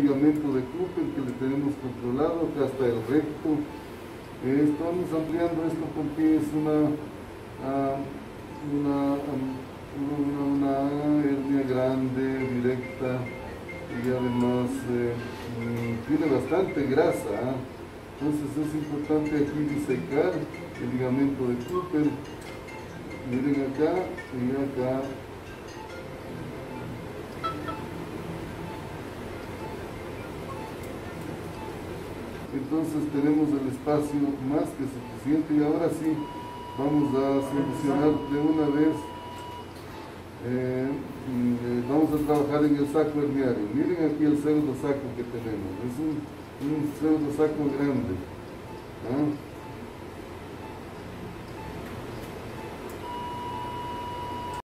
ligamento de Cooper que le tenemos controlado, acá está el recto. Eh, estamos ampliando esto porque es una, ah, una, una, una, hernia grande, directa y además eh, tiene bastante grasa. Entonces es importante aquí disecar el ligamento de Cooper. Miren acá y acá entonces tenemos el espacio más que suficiente y ahora sí vamos a solucionar de una vez eh, mm, vamos a trabajar en el saco herniario miren aquí el pseudo saco que tenemos es un, un pseudo saco grande ¿ah?